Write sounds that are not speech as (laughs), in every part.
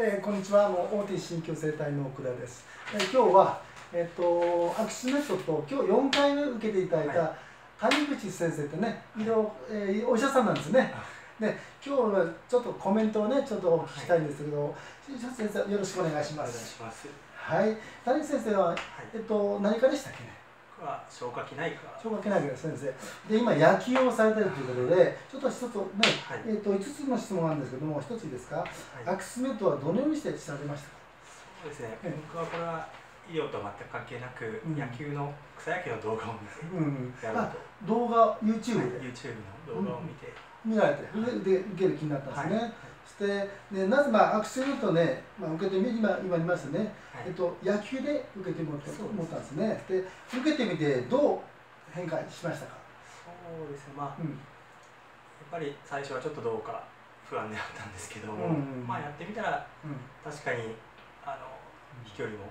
えー、こんにちは、もう大手新旧生態の奥田です。えー、今日は、えっ、ー、と、アクシメットと今日4回目受けていただいた谷口先生ってね、医療、えー、お医者さんなんですね。で、今日はちょっとコメントをね、ちょっとお聞きしたいんですけど、はい、先生よろしくお願いします。ますはい、谷口先生は、はい、えっと何かでしたっけね？は消化器内科消化器内科先生で今野球をされてるということでちょっと一つね、はい、えーと、5つの質問なんですけども一ついいですか、はい、アクスメットはどのようにしてされましたか？そうですね、僕はこれは医療と全く関係なく、うん、野球の草野球の動画を見てやろうと、うん、動画 YouTube で、はい、YouTube の動画を見て、見られて。で受ける気になったんですね、そしてでなぜまあアクセルとね、まあ、受けてみ今今見ましたね、はい、えっと、野球で受けてもらったと思ったんですね。で受けてみてどう変化しましたか？そうですね。まあ、うん、やっぱり最初はちょっとどうか不安であったんですけども、うん。うん、まあやってみたら、うん、確かにあの飛距離も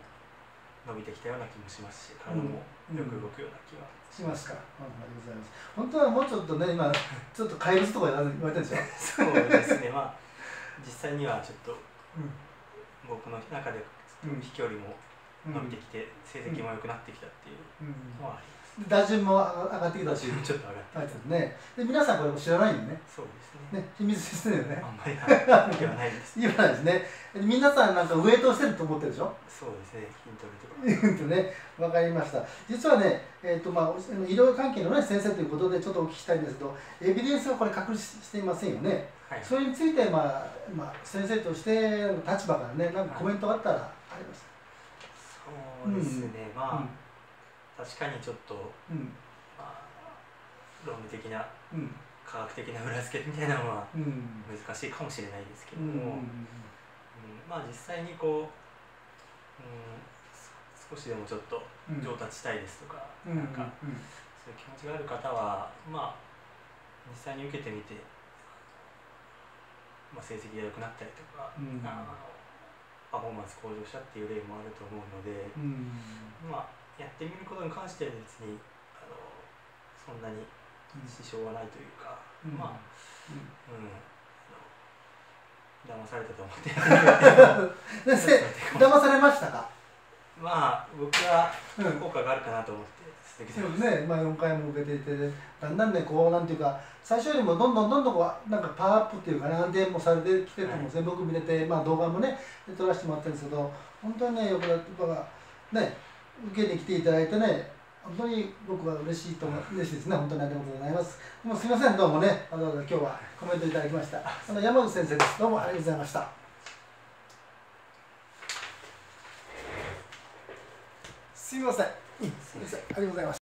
伸びてきたような気もしますし体もよく動くような気はします。か、ありがとうございます本当はもうちょっとね今ちょっと怪物とか言われてるん。ですよそうですね。まあ実際にはちょっと、僕の中で飛距離も伸びてきて、成績も良くなってきたっていうのはあります、打順も上がってきたし。(laughs) ちょっと上がってきた。ね。で皆さんこれも知らないよね。そうですね。ね秘密ですよね。あんまり言わないです。(laughs) 言わないですね。皆さんなんかウエイトしてると思ってるでしょ？そうですね。筋トレとか。ね。わかりました。実はねえっ、ー、とまあ医療関係のね先生ということでちょっとお聞きしたいんですけどエビデンスがこれ確立していませんよね、はい、それについてまあまあ先生としての立場からねなんかコメントがあったらありますか、そうですね、うん、まあ、うん、確かにちょっと、うん。まあ、論理的な、科学的な裏付けみたいなのは難しいかもしれないですけども、うんまあ実際にこう、うん、少しでもちょっと上達したいですとか、なんか、そういう気持ちがある方はまあ実際に受けてみて、まあ、成績が良くなったりとか、あのパフォーマンス向上したっていう例もあると思うので、うん、まあやってみることに関しては別にあのそんなに支障はないというか、うん、まあ、うん、うん騙されたと思って。(laughs) (laughs) 騙されましたか？まあ僕は効果があるかなと思って、そうですね、まあ、4回も受けていて、だんだんねこうなんていうか最初よりもどんどんどんどんこうなんかパワーアップっていうかね安定もされてきてても全部見れて、まあ、動画もね撮らせてもらってるんですけど本当にねよくやっぱね受けに来ていただいてね本当に僕は嬉しいと思嬉しいですね。本当にありがとうございます。もうすみませんどうもね。わざわざ今日はコメントいただきました。あの山口先生です。どうもありがとうございました。すみません、すみません。ありがとうございました